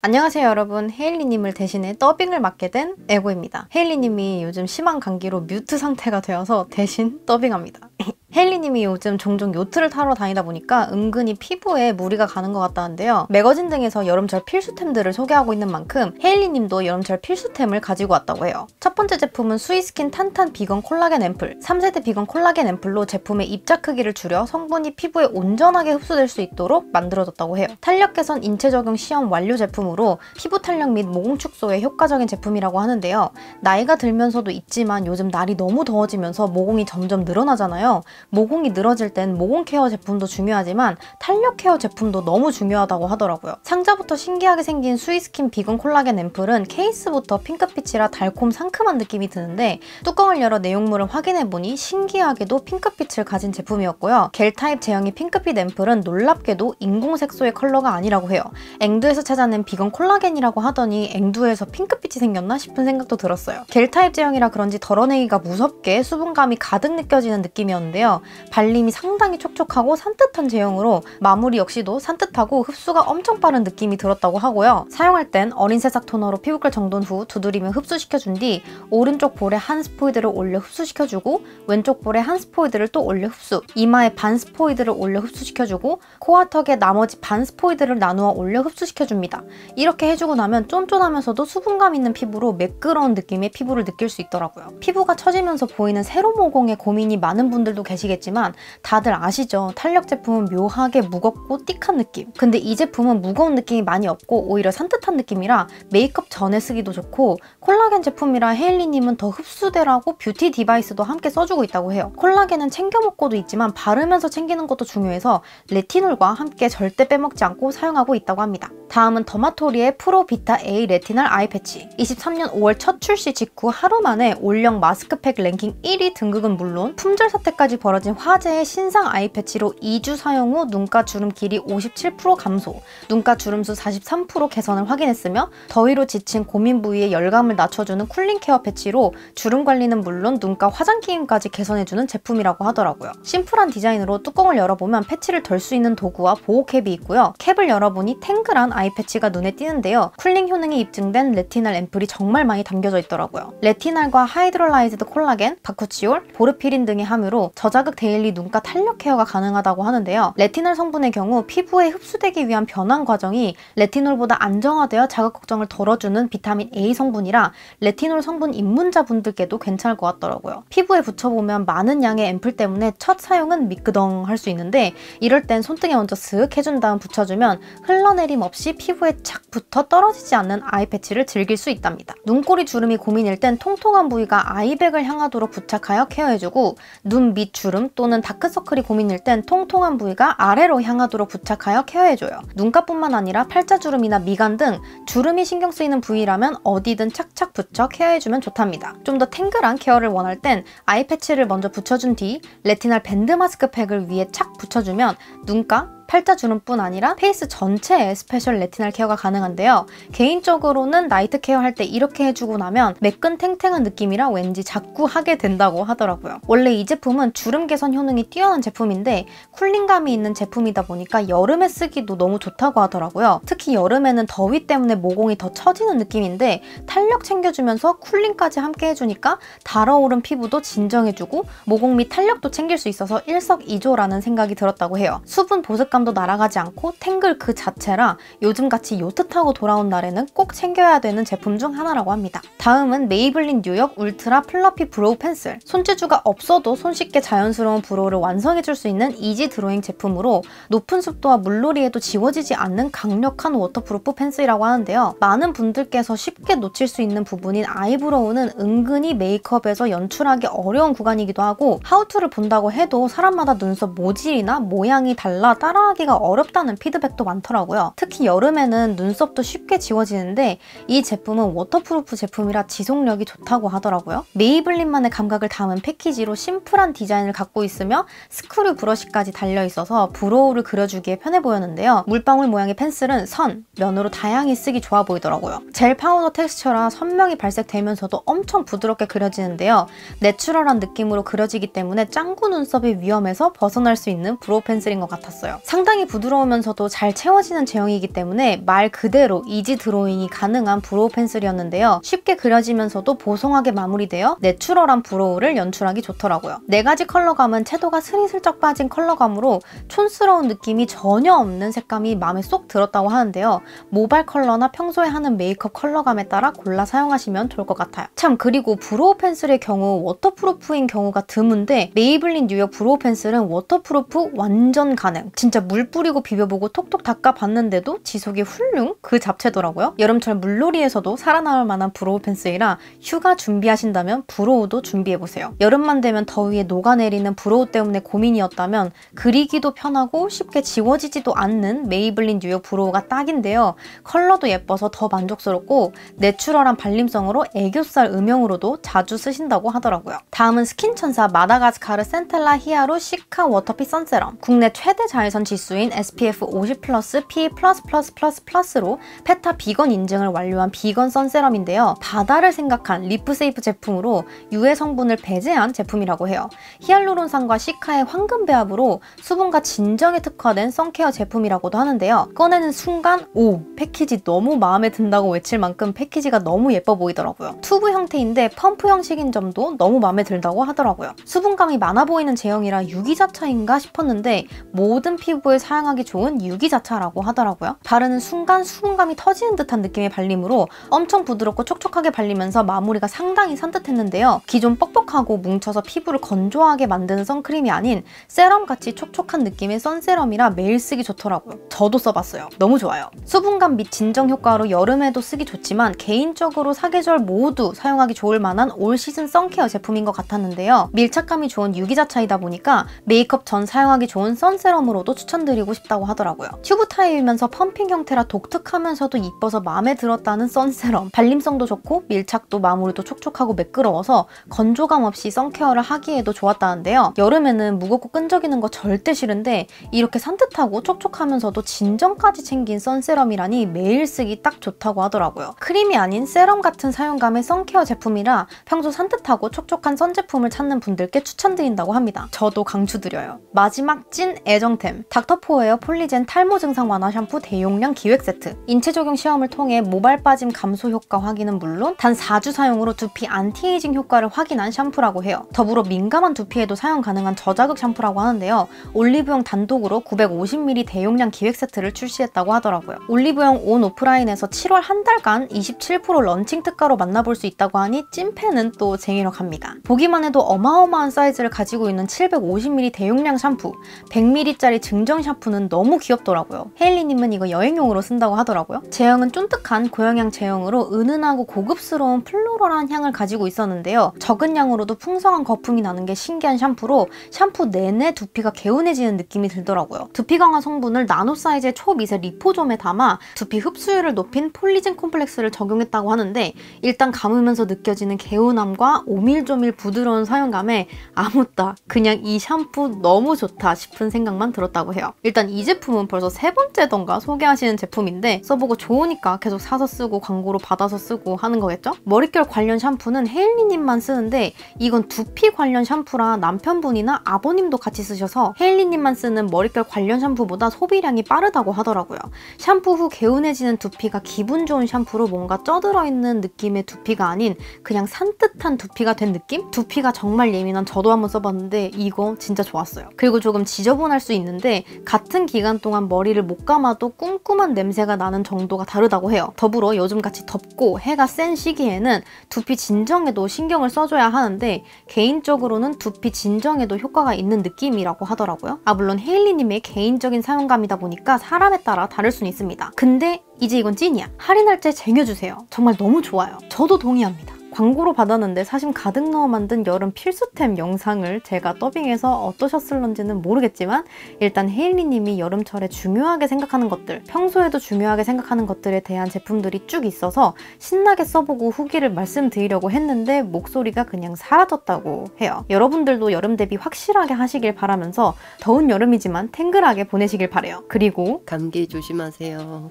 안녕하세요 여러분. 헤일리님을 대신해 더빙을 맡게 된 에고입니다. 헤일리님이 요즘 심한 감기로 mute 상태가 되어서 대신 더빙합니다 헤일리님이 요즘 종종 요트를 타러 다니다 보니까 은근히 피부에 무리가 가는 것 같다는데요. 매거진 등에서 여름철 필수템들을 소개하고 있는 만큼 헤일리님도 여름철 필수템을 가지고 왔다고 해요. 첫 번째 제품은 수이스킨 탄탄 비건 콜라겐 앰플 3세대 비건 콜라겐 앰플로 제품의 입자 크기를 줄여 성분이 피부에 온전하게 흡수될 수 있도록 만들어졌다고 해요. 탄력 개선 인체 적용 시험 완료 제품으로 피부 탄력 및 모공 축소에 효과적인 제품이라고 하는데요. 나이가 들면서도 있지만 요즘 날이 너무 더워지면서 모공이 점점 늘어나잖아요. 모공이 늘어질 땐 모공 care 제품도 중요하지만 탄력 care 제품도 너무 중요하다고 하더라고요. 상자부터 신기하게 생긴 수이스킨 비건 콜라겐 앰플은 케이스부터 핑크빛이라 달콤 상큼한 느낌이 드는데 뚜껑을 열어 내용물을 확인해보니 신기하게도 핑크빛을 가진 제품이었고요. 겔 타입 제형의 핑크빛 앰플은 놀랍게도 인공 색소의 컬러가 아니라고 해요. 앵두에서 찾아낸 비건 콜라겐이라고 하더니 앵두에서 핑크빛이 생겼나 싶은 생각도 들었어요. 겔 타입 제형이라 그런지 덜어내기가 무섭게 수분감이 가득 느껴지는 느낌이었는데요. 있는데요. 발림이 상당히 촉촉하고 산뜻한 제형으로 마무리 역시도 산뜻하고 흡수가 엄청 빠른 느낌이 들었다고 하고요. 사용할 땐 어린 새싹 토너로 피부결 정돈 후 두드리며 흡수시켜준 뒤 오른쪽 볼에 한 스포이드를 올려 흡수시켜주고 왼쪽 볼에 한 스포이드를 또 올려 흡수 이마에 반 스포이드를 올려 흡수시켜주고 코와 턱에 나머지 반 스포이드를 나누어 올려 흡수시켜줍니다. 이렇게 해주고 나면 쫀쫀하면서도 수분감 있는 피부로 매끄러운 느낌의 피부를 느낄 수 있더라고요. 피부가 처지면서 보이는 세로 모공에 고민이 많은 분들도 계시 아시겠지만 다들 아시죠? 탄력 제품은 묘하게 무겁고 띡한 느낌. 근데 이 제품은 무거운 느낌이 많이 없고 오히려 산뜻한 느낌이라 메이크업 전에 쓰기도 좋고 콜라겐 제품이라 헤일리님은 더 흡수되라고 beauty device도 함께 써주고 있다고 해요. 콜라겐은 챙겨 먹고도 있지만 바르면서 챙기는 것도 중요해서 레티놀과 함께 절대 빼먹지 않고 사용하고 있다고 합니다. 다음은 더마토리의 프로 비타 A 레티날 eye patch 23년 5월 첫 출시 직후 하루 만에 올영 마스크팩 랭킹 1위 등극은 물론 품절 사태까지 벌 어진 화제의 신상 eye patch로 2주 사용 후 눈가 주름 길이 57% 감소, 눈가 주름수 43% 개선을 확인했으며 더위로 지친 고민 부위의 열감을 낮춰주는 cooling care patch로 주름 관리는 물론 눈가 화장 기능까지 개선해주는 제품이라고 하더라고요. 심플한 디자인으로 뚜껑을 열어보면 patch를 덜 수 있는 도구와 보호 캡이 있고요. 캡을 열어보니 탱글한 eye patch가 눈에 띄는데요. cooling 효능이 입증된 레티날 앰플이 정말 많이 담겨져 있더라고요. 레티날과 하이드롤라이즈드 콜라겐, 바쿠치올, 보르피린 등의 함유로 저 자극 daily 눈가 탄력 care가 가능하다고 하는데요. 레티날 성분의 경우 피부에 흡수되기 위한 변환 과정이 레티놀보다 안정화되어 자극 걱정을 덜어주는 비타민 A 성분이라 레티놀 성분 입문자분들께도 괜찮을 것 같더라고요. 피부에 붙여보면 많은 양의 앰플 때문에 첫 사용은 미끄덩 할 수 있는데 이럴 땐 손등에 먼저 슥 해준 다음 붙여주면 흘러내림 없이 피부에 착 붙어 떨어지지 않는 eye patch를 즐길 수 있답니다. 눈꼬리 주름이 고민일 땐 통통한 부위가 eye bag을 향하도록 부착하여 care해주고 눈 밑 주름 또는 다크서클이 고민일 땐 통통한 부위가 아래로 향하도록 부착하여 care해줘요. 눈가뿐만 아니라 팔자주름이나 미간 등 주름이 신경 쓰이는 부위라면 어디든 착착 붙여 care해주면 좋답니다. 좀 더 탱글한 care를 원할 땐 eye patch를 먼저 붙여준 뒤 레티날 밴드 마스크팩을 위에 착 붙여주면 눈가, 팔자 주름뿐 아니라 face 전체에 special 레티날 care가 가능한데요. 개인적으로는 night care 할 때 이렇게 해주고 나면 매끈탱탱한 느낌이라 왠지 자꾸 하게 된다고 하더라고요. 원래 이 제품은 주름 개선 효능이 뛰어난 제품인데 cooling감이 있는 제품이다 보니까 여름에 쓰기도 너무 좋다고 하더라고요. 특히 여름에는 더위 때문에 모공이 더 처지는 느낌인데 탄력 챙겨주면서 cooling까지 함께 해주니까 달아오른 피부도 진정해주고 모공 및 탄력도 챙길 수 있어서 일석이조라는 생각이 들었다고 해요. 수분 보습감 식감도 날아가지 않고 탱글 그 자체라 요즘같이 요트 타고 돌아온 날에는 꼭 챙겨야 되는 제품 중 하나라고 합니다. 다음은 메이블린 뉴욕 울트라 플러피 브로우 펜슬 손재주가 없어도 손쉽게 자연스러운 brow를 완성해줄 수 있는 easy drawing 제품으로 높은 습도와 물놀이에도 지워지지 않는 강력한 waterproof pencil이라고 하는데요. 많은 분들께서 쉽게 놓칠 수 있는 부분인 eyebrow는 은근히 메이크업에서 연출하기 어려운 구간이기도 하고 how to를 본다고 해도 사람마다 눈썹 모질이나 모양이 달라 따라 따라하기가 어렵다는 피드백도 많더라고요. 특히 여름에는 눈썹도 쉽게 지워지는데 이 제품은 waterproof 제품이라 지속력이 좋다고 하더라고요. 메이블린만의 감각을 담은 패키지로 심플한 디자인을 갖고 있으며 screw brush까지 달려있어서 brow를 그려주기에 편해 보였는데요. 물방울 모양의 pencil은 선, 면으로 다양히 쓰기 좋아 보이더라고요. 젤 파우더 texture라 선명히 발색되면서도 엄청 부드럽게 그려지는데요. natural한 느낌으로 그려지기 때문에 짱구 눈썹의 위험에서 벗어날 수 있는 brow pencil인 것 같았어요. 상당히 부드러우면서도 잘 채워지는 제형이기 때문에 말 그대로 easy drawing이 가능한 brow pencil이었는데요. 쉽게 그려지면서도 보송하게 마무리되어 natural한 brow를 연출하기 좋더라고요. 네 가지 color감은 채도가 스리슬쩍 빠진 color감으로 촌스러운 느낌이 전혀 없는 색감이 마음에 쏙 들었다고 하는데요. 모발 color나 평소에 하는 메이크업 color감에 따라 골라 사용하시면 좋을 것 같아요. 참 그리고 brow pencil의 경우 waterproof인 경우가 드문데 메이블린 뉴욕 brow pencil은 waterproof 완전 가능. 진짜 물 뿌리고 비벼보고 톡톡 닦아봤는데도 지속이 훌륭 그 잡채더라고요. 여름철 물놀이에서도 살아남을 만한 brow pencil이라 휴가 준비하신다면 brow도 준비해보세요. 여름만 되면 더위에 녹아내리는 brow 때문에 고민이었다면 그리기도 편하고 쉽게 지워지지도 않는 메이블린 뉴욕 brow가 딱인데요. color도 예뻐서 더 만족스럽고 natural한 발림성으로 애교살 음영으로도 자주 쓰신다고 하더라고요. 다음은 스킨천사 마다가스카르 센텔라 히아루 시카 워터핏 선세럼 국내 최대 자외선 지수인 SPF 50 플러스 PA 플러스 플러스 플러스 플러스로 페타 비건 인증을 완료한 비건 sun serum인데요. 바다를 생각한 reef safe 제품으로 유해 성분을 배제한 제품이라고 해요. 히알루론산과 시카의 황금 배합으로 수분과 진정에 특화된 sun care 제품이라고도 하는데요. 꺼내는 순간 오 패키지 너무 마음에 든다고 외칠 만큼 패키지가 너무 예뻐 보이더라고요. 튜브 형태인데 펌프 형식인 점도 너무 마음에 들다고 하더라고요. 수분감이 많아 보이는 제형이라 유기자차인가 싶었는데 모든 피부 에 사용하기 좋은 유기자차라고 하더라고요. 바르는 순간 수분감이 터지는 듯한 느낌의 발림으로 엄청 부드럽고 촉촉하게 발리면서 마무리가 상당히 산뜻했는데요. 기존 뻑뻑하고 뭉쳐서 피부를 건조하게 만드는 선크림이 아닌 세럼같이 촉촉한 느낌의 선세럼이라 매일 쓰기 좋더라고요. 저도 써봤어요. 너무 좋아요. 수분감 및 진정 효과로 여름에도 쓰기 좋지만 개인적으로 사계절 모두 사용하기 좋을 만한 all season 선케어 제품인 것 같았는데요. 밀착감이 좋은 유기자차이다 보니까 메이크업 전 사용하기 좋은 선세럼으로도 추천 드리고 싶다고 하더라고요. 튜브 타입이면서 펌핑 형태라 독특하면서도 이뻐서 마음에 들었다는 선세럼. 발림성도 좋고 밀착도 마무리도 촉촉하고 매끄러워서 건조감 없이 선케어를 하기에도 좋았다는데요. 여름에는 무겁고 끈적이는 거 절대 싫은데 이렇게 산뜻하고 촉촉하면서도 진정까지 챙긴 선세럼이라니 매일 쓰기 딱 좋다고 하더라고요. 크림이 아닌 세럼 같은 사용감의 선케어 제품이라 평소 산뜻하고 촉촉한 선 제품을 찾는 분들께 추천드린다고 합니다. 저도 강추드려요. 마지막 찐 애정템 닥터포헤어 폴리젠 탈모 증상 완화 샴푸 대용량 기획 세트 인체 적용 시험을 통해 모발 빠짐 감소 효과 확인은 물론 단 4주 사용으로 두피 안티에이징 효과를 확인한 샴푸라고 해요. 더불어 민감한 두피에도 사용 가능한 저자극 샴푸라고 하는데요. 올리브영 단독으로 950ml 대용량 기획 세트를 출시했다고 하더라고요. 올리브영 온 오프라인에서 7월 한 달간 27% 런칭 특가로 만나볼 수 있다고 하니 찐팬은 또 쟁이러 갑니다. 보기만 해도 어마어마한 사이즈를 가지고 있는 750ml 대용량 샴푸, 100ml짜리 증정 샴푸는 너무 귀엽더라고요. 헤일리님은 이거 여행용으로 쓴다고 하더라고요. 제형은 쫀득한 고영양 제형으로 은은하고 고급스러운 floral한 향을 가지고 있었는데요. 적은 양으로도 풍성한 거품이 나는 게 신기한 샴푸로 샴푸 내내 두피가 개운해지는 느낌이 들더라고요. 두피 강화 성분을 나노 사이즈의 초미세 리포좀에 담아 두피 흡수율을 높인 폴리젠 콤플렉스를 적용했다고 하는데 일단 감으면서 느껴지는 개운함과 오밀조밀 부드러운 사용감에 아무따 그냥 이 샴푸 너무 좋다 싶은 생각만 들었다고 해요. 일단 이 제품은 벌써 세 번째던가 소개하시는 제품인데 써보고 좋으니까 계속 사서 쓰고 광고로 받아서 쓰고 하는 거겠죠? 머릿결 관련 샴푸는 헤일리님만 쓰는데 이건 두피 관련 샴푸라 남편분이나 아버님도 같이 쓰셔서 헤일리님만 쓰는 머릿결 관련 샴푸보다 소비량이 빠르다고 하더라고요. 샴푸 후 개운해지는 두피가 기분 좋은 샴푸로 뭔가 쪄들어 있는 느낌의 두피가 아닌 그냥 산뜻한 두피가 된 느낌? 두피가 정말 예민한 저도 한번 써봤는데 이거 진짜 좋았어요. 그리고 조금 지저분할 수 있는데 같은 기간 동안 머리를 못 감아도 쿰쿰한 냄새가 나는 정도가 다르다고 해요. 더불어 요즘같이 덥고 해가 센 시기에는 두피 진정에도 신경을 써줘야 하는데 개인적으로는 두피 진정에도 효과가 있는 느낌이라고 하더라고요. 아 물론 헤일리님의 개인적인 사용감이다 보니까 사람에 따라 다를 수는 있습니다. 근데 이제 이건 찐이야. 할인할 때 쟁여주세요. 정말 너무 좋아요. 저도 동의합니다. 광고로 받았는데 사심 가득 넣어 만든 여름 필수템 영상을 제가 더빙해서 어떠셨을런지는 모르겠지만 일단 헤일리님이 여름철에 중요하게 생각하는 것들, 평소에도 중요하게 생각하는 것들에 대한 제품들이 쭉 있어서 신나게 써보고 후기를 말씀드리려고 했는데 목소리가 그냥 사라졌다고 해요. 여러분들도 여름 대비 확실하게 하시길 바라면서 더운 여름이지만 탱글하게 보내시길 바래요. 그리고 감기 조심하세요.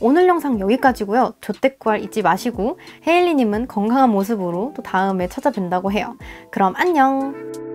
오늘 영상 여기까지고요. 조댓구알 잊지 마시고 헤일리님은 건강한 모습으로 또 다음에 찾아뵌다고 해요. 그럼 안녕!